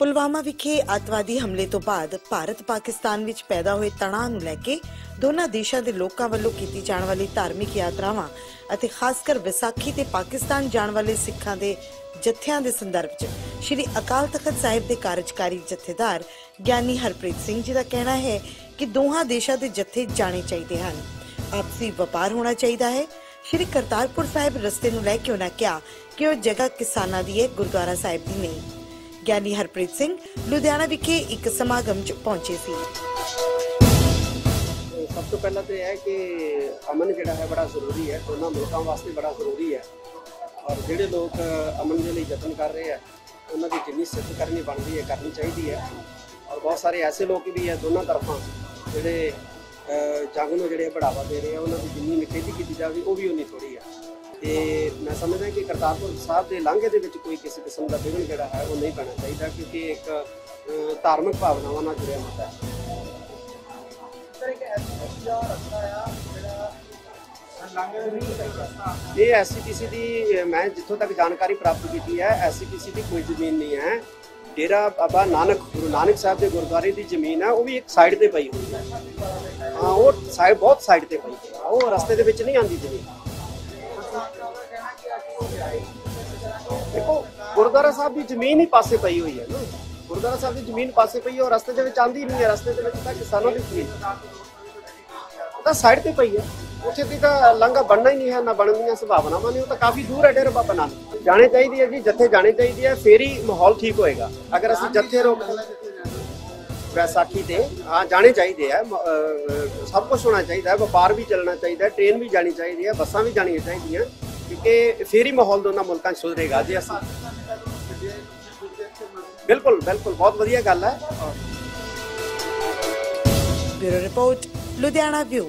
ਪੁਲਵਾਮਾ ਵਿਖੇ ਅਤਵਾਦੀ ਹਮਲੇ ਤੋਂ ਬਾਅਦ ਭਾਰਤ ਪਾਕਿਸਤਾਨ ਵਿੱਚ ਪੈਦਾ ਹੋਏ ਤਣਾਅ ਨੂੰ ਲੈ ਕੇ ਦੋਨਾਂ ਦੇਸ਼ਾਂ ਦੇ ਲੋਕਾਂ ਵੱਲੋਂ ਕੀਤੀ ਜਾਣ ਵਾਲੀ ਧਾਰਮਿਕ ਯਾਤਰਾਵਾਂ ਅਤੇ ਖਾਸ ਕਰ ਵਿਸਾਖੀ ਤੇ ਪਾਕਿਸਤਾਨ ਜਾਣ ਵਾਲੇ ਸਿੱਖਾਂ ਦੇ ਜਥਿਆਂ ਦੇ ਸੰਦਰਭ 'ਚ ਸ੍ਰੀ ਅਕਾਲ ਤਖਤ ਸਾਹਿਬ ਦੇ ਕਾਰਜਕਾਰੀ ਜਥੇਦਾਰ ਗਿਆਨੀ ਹਰਪ੍ਰੀਤ ਸਿੰਘ ਜੀ ਦਾ ਕਹਿਣਾ ਹੈ ਕਿ ਦੋਹਾਂ ਦੇਸ਼ਾਂ ਦੇ ਜਥੇ ਜਾਣੇ ਚਾਹੀਦੇ ਹਨ। ਆਪਸੀ ਵਪਾਰ ਹੋਣਾ ਚਾਹੀਦਾ ਹੈ। ਸ਼੍ਰੀ ਕਰਤਾਰਪੁਰ ਸਾਹਿਬ ਰਸਤੇ ਨੂੰ ਲੈ ਕੇ ਉਹਨਾਂ ਕਿਹਾ ਕਿ ਉਹ ਜਗ੍ਹਾ ਕਿਸਾਨਾਂ ਦੀ ਹੈ, ਗੁਰਦੁਆਰਾ ਸਾਹਿਬ ਦੀ ਨਹੀਂ। ਗਿਆਨੀ ਹਰਪ੍ਰੀਤ ਸਿੰਘ ਲੁਧਿਆਣਾ ਵਿਖੇ ਇੱਕ ਸਮਾਗਮ 'ਚ ਪਹੁੰਚੇ ਸੀ। ਸਭ ਤੋਂ ਪਹਿਲਾਂ ਤਾਂ ਇਹ ਹੈ ਕਿ ਅਮਨ ਜਿਹੜਾ ਹੈ ਬੜਾ ਜ਼ਰੂਰੀ ਹੈ, ਦੋਨਾਂ ਮੁਲਕਾਂ ਵਾਸਤੇ ਬੜਾ ਜ਼ਰੂਰੀ ਹੈ। ਔਰ ਜਿਹੜੇ ਲੋਕ ਅਮਨ ਦੇ ਲਈ ਯਤਨ ਕਰ ਰਹੇ ਆ ਉਹਨਾਂ ਦੀ ਜਿੰਨੀ ਸਿੱਧ ਕਰਨੀ ਬਣਦੀ ਹੈ, ਕਰਨੀ ਚਾਹੀਦੀ ਹੈ। ਔਰ ਬਹੁਤ ਸਾਰੇ ਐਸੇ ਲੋਕ ਵੀ ਹੈ ਦੋਨਾਂ ਤਰਫਾਂ, ਜਿਹੜੇ ਜੰਗ ਨੂੰ ਜਿਹੜੇ ਬੜਾਵਾ ਦੇ ਰਹੇ ਆ ਉਹਨਾਂ ਦੀ ਜਿੰਨੀ ਨਿਖੇਧੀ ਕੀਤੀ ਜਾਵੇ, ਉਹ ਵੀ ਉਨੀ ਥੋੜੀ ਹੈ। ਤੇ ਮੈਂ ਸਮਝਦਾ ਕਿ ਕਰਤਾਰਪੁਰ ਸਾਹਿਬ ਦੇ ਲਾਂਘੇ ਦੇ ਵਿੱਚ ਕੋਈ ਕਿਸੇ ਕਿਸਮ ਦਾ ਵਿਘਨ ਜਿਹੜਾ ਹੈ ਉਹ ਨਹੀਂ ਪੈਣਾ ਚਾਹੀਦਾ ਕਿਉਂਕਿ ਇੱਕ ਧਾਰਮਿਕ ਭਾਵਨਾਵਾਂ ਨਾਲ ਜੁੜਿਆ ਮਤਾ ਹੈ। ਇਹ ਐਸਸੀਪੀਸੀ ਦੀ ਮੈਂ ਜਿੱਥੋਂ ਤੱਕ ਜਾਣਕਾਰੀ ਪ੍ਰਾਪਤ ਕੀਤੀ ਹੈ ਐਸਸੀਪੀਸੀ ਦੀ ਕੋਈ ਜ਼ਮੀਨ ਨਹੀਂ ਹੈ। ਡੇਰਾ ਬਾਬਾ ਨਾਨਕ ਗੁਰੂ ਨਾਨਕ ਸਾਹਿਬ ਦੇ ਗੁਰਦੁਆਰੇ ਦੀ ਜ਼ਮੀਨ ਹੈ ਉਹ ਵੀ ਇੱਕ ਸਾਈਡ ਤੇ ਪਈ ਹੋਈ ਹੈ। ਹਾਂ ਉਹ ਸਾਈਡ ਬਹੁਤ ਸਾਈਡ ਤੇ ਪਈ ਹੈ। ਉਹ ਰਸਤੇ ਦੇ ਵਿੱਚ ਨਹੀਂ ਆਂਦੀ ਜ਼ਮੀਨ। ਦੇਖੋ ਗੁਰਦੁਆਰਾ ਸਾਹਿਬ ਦੀ ਜ਼ਮੀਨ ਹੀ ਪਾਸੇ ਪਈ ਹੋਈ ਹੈ ਨਾ। ਗੁਰਦੁਆਰਾ ਸਾਹਿਬ ਦੀ ਜ਼ਮੀਨ ਪਾਸੇ ਪਈ ਹੈ ਔਰ ਰਸਤੇ ਦੇ ਵਿੱਚ ਆਂਦੀ ਨਹੀਂ ਹੈ। ਰਸਤੇ ਦੇ ਵਿੱਚ ਤਾਂ ਕਿਸਾਨਾਂ ਦੀ ਜ਼ਮੀਨ ਤਾਂ ਸਾਈਡ ਤੇ ਪਈ ਹੈ। ਉੱਥੇ ਦੀ ਤਾਂ ਲੰਘਾ ਬਣਨਾ ਹੀ ਨਹੀਂ ਹੈ ਨਾ ਬਣਨ ਦੀਆਂ ਸੰਭਾਵਨਾਵਾਂ ਨੇ। ਉਹ ਤਾਂ ਕਾਫੀ ਦੂਰ ਹੈ ਡੇਰਾ ਬਾਬਾ ਨਾਨਕ। ਜਾਣੇ ਚਾਹੀਦੀ ਹੈ ਜੀ ਜੱਥੇ ਜਾਣੇ ਚਾਹੀਦੀ ਹੈ ਫੇਰ ਹੀ ਮਾਹੌਲ ਠੀਕ ਹੋਏਗਾ। ਅਗਰ ਅਸੀਂ ਜੱਥੇ ਰੋਕ ਵੈਸਾਖੀ ਤੇ ਹਾਂ ਜਾਣੇ ਚਾਹੀਦੇ ਆ ਮ- ਅਹ, ਸਭ ਕੁਝ ਹੋਣਾ ਚਾਹੀਦਾ ਹੈ। ਵਪਾਰ ਵੀ ਚੱਲਣਾ ਚਾਹੀਦਾ ਹੈ ਟ੍ਰੇਨ ਵੀ ਜਾਣੀ ਚਾਹੀਦੀ ਹੈ ਬੱਸਾਂ ਵੀ ਜਾਣੀਆਂ ਚਾਹੀਦੀਆਂ ਕਿਉਂਕਿ ਫੇਰ ਹੀ ਮਾਹੌਲ ਦੋਨਾਂ ਮੁਲਕਾਂ 'ਚ ਸੁਧਰੇਗਾ ਜੇ ਅਸੀਂ ਬਿਲਕੁਲ ਬਿਲਕੁਲ, ਬਹੁਤ ਵਧੀਆ ਗੱਲ ਹੈ। Bureau report, Ludhiana view.